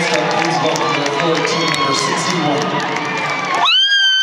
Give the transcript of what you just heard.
Thanks,